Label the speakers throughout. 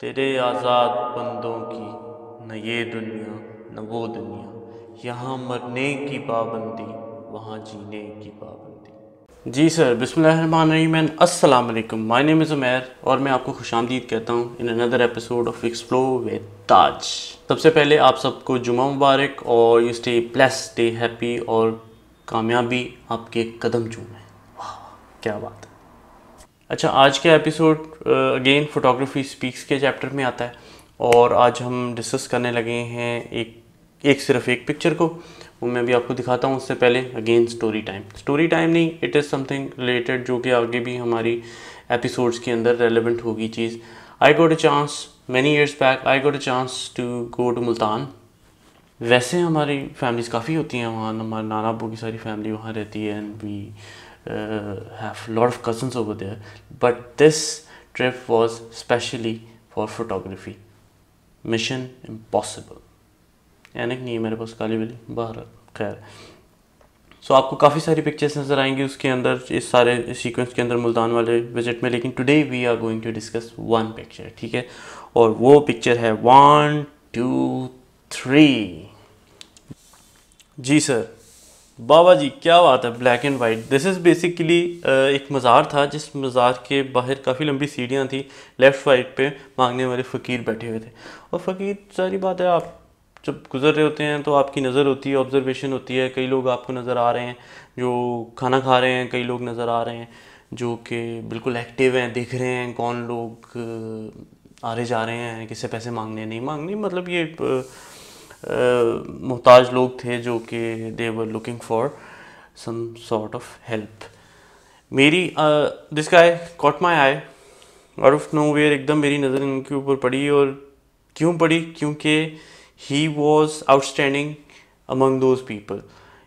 Speaker 1: تیرے آزاد بندوں کی، نہ یہ دنیا، نہ وہ دنیا۔ یہاں مرنے کی پابندی، وہاں جینے کی پابندی۔ جی سر، بسم اللہ الرحمن الرحیم السلام علیکم۔ مائی نیم از عمیر اور میں آپ کو خوش آمدید کہتا ہوں ان اندر episode of explore with Taj سب سے پہلے آپ سب کو جمعہ مبارک اور you stay blessed stay happy اور کامیابی آپ کے قدم چومیں۔ واہ، کیا بات ہے۔ اچھا آج کا ایپیسوڈ اگین فوٹوگرافی سپیکس کے چیپٹر میں آتا ہے اور آج ہم ڈسکس کرنے لگے ہیں ایک ایک صرف ایک پکچر کو۔ وہ میں بھی آپ کو دکھاتا ہوں، اس سے پہلے again story time story time نہیں it is something related جو کہ آگے بھی ہماری ایپیسوڈس کے اندر ریلیونٹ ہوگی چیز۔ I got a chance many years back I got a chance to go to Multan ویسے ہماری فیملیز کافی ہوتی ہیں وہاں، ہمارے نانا ابو کی ساری فیملی وہاں رہتی ہے۔ And we have lot of cousins over there but this trip was especially for photography mission impossible یعنی کہ نہیں میرے پاس کالی ولی باہر خیر سو آپ کو کافی ساری پکچرس نظر آئیں گی اس کے اندر اس سارے سیکوینس کے اندر ملتان والے وزٹ میں لیکن today we are going to discuss one picture ٹھیک ہے اور وہ پکچر ہے ون ٹو تھری جی سر بابا جی کیا بات ہے؟ Black and white this is basically ایک مزار تھا، جس مزار کے باہر کافی لمبی سیڑھیاں تھیں لیفٹ وائٹ پہ مانگنے والے فقیر بیٹھے ہوئے تھے۔ اور فقیر، ساری بات ہے، آپ جب گزر رہے ہوتے ہیں تو آپ کی نظر ہوتی ہے آبزرویشن ہوتی ہے۔ کئی لوگ آپ کو نظر آ رہے ہیں، جو کھانا کھا رہے ہیں، کئی لوگ نظر آ رہے ہیں، جو کہ بالکل ایکٹیو ہیں، دیکھ رہے ہیں کون لوگ، آ رہے جا رہے ہیں، کس سے پیسے مانگنے نہیں مانگنے مطلب یہ محتاج لوگ تھے جو کہ they were looking for some sort of help میری دس کا caught my eye out of nowhere ایک دم میری نظر ان کے اوپر پڑی اور کیوں پڑی؟ کیونکہ he was outstanding among those people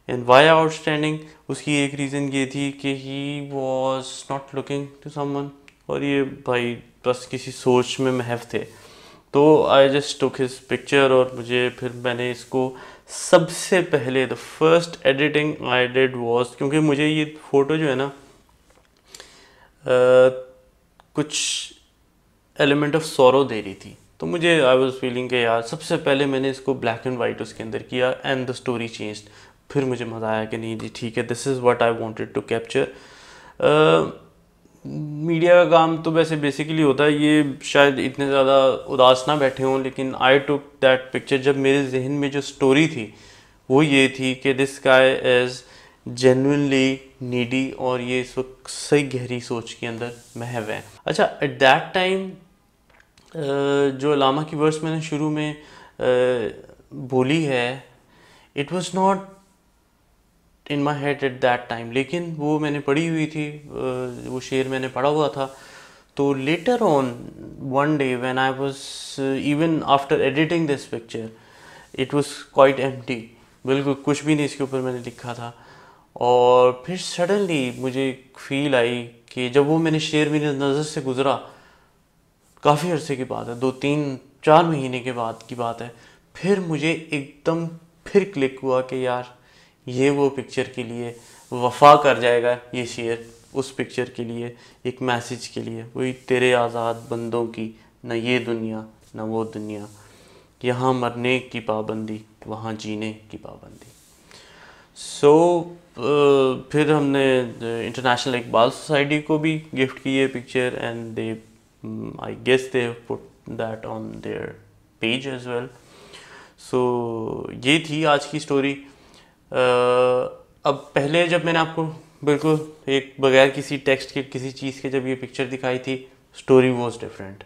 Speaker 1: and why outstanding اس کی ایک ریزن یہ تھی کہ he was not looking to someone اور یہ بھائی، بس کسی سوچ میں محف تھے۔ تو I just took his picture اور مجھے پھر میں نے اس کو سب سے پہلے the first editing I did was کیونکہ مجھے یہ فوٹو جو ہے نا کچھ ایلیمنٹ آف سورو دے رہی تھی۔ تو مجھے آئی واز فیلنگ کہ یار سب سے پہلے میں نے اس کو بلیک اینڈ وائٹ اس کے اندر کیا اینڈ دا اسٹوری چینج پھر مجھے مزہ آیا کہ نہیں جی ٹھیک ہے this is what I wanted to capture media کا کام تو ویسے بیسیکلی ہوتا ہے، یہ شاید اتنے زیادہ اداس نہ بیٹھے ہوں، لیکن آئی ٹک دیٹ پکچر جب میرے ذہن میں جو اسٹوری تھی، وہ یہ تھی کہ this guy is genuinely needy اور یہ اس وقت صحیح گہری سوچ کے اندر محو ہے اچھا ایٹ دیٹ ٹائم جو علامہ کی ورس میں نے شروع میں بولی ہے it was not in my head at that time لیکن وہ میں نے پڑھی ہوئی تھی وہ شعر میں نے پڑھا ہوا تھا۔ تو later on one day when I was even after editing this picture it was quite empty بالکل کچھ بھی نہیں اس کے اوپر میں نے لکھا تھا۔ اور پھر سڈنلی مجھے فیل آئی کہ جب وہ میں نے شعر میری نظر سے گزرا، کافی عرصے کی بات ہے، دو تین چار مہینے کے بعد کی بات ہے، پھر مجھے ایک دم پھر کلک ہوا کہ یار یہ وہ پکچر کے لیے وفا کر جائے گا، یہ شعر اس پکچر کے لیے، ایک میسیج کے لیے۔ وہی تیرے آزاد بندوں کی، نہ یہ دنیا، نہ وہ دنیا۔ یہاں مرنے کی پابندی، وہاں جینے کی پابندی۔ سو پھر ہم نے انٹرنیشنل اقبال سوسائٹی کو بھی گفٹ کی یہ picture and they I guess they put that on their page as well so یہ تھی آج کی اسٹوری اب پہلے جب میں نے آپ کو بالکل ایک بغیر کسی ٹیکسٹ کے، کسی چیز کے جب یہ پکچر دکھائی تھی اسٹوری واز ڈفرینٹ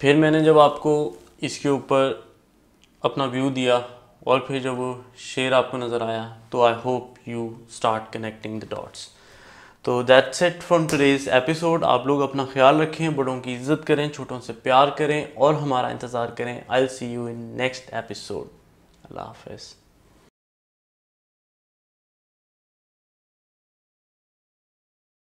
Speaker 1: پھر میں نے جب آپ کو اس کے اوپر اپنا ویو دیا اور پھر جب وہ شعر آپ کو نظر آیا، تو I hope you start connecting the dots تو that's it from today's episode آپ لوگ اپنا خیال رکھیں، بڑوں کی عزت کریں، چھوٹوں سے پیار کریں اور ہمارا انتظار کریں. I see you in next episode اللہ حافظ.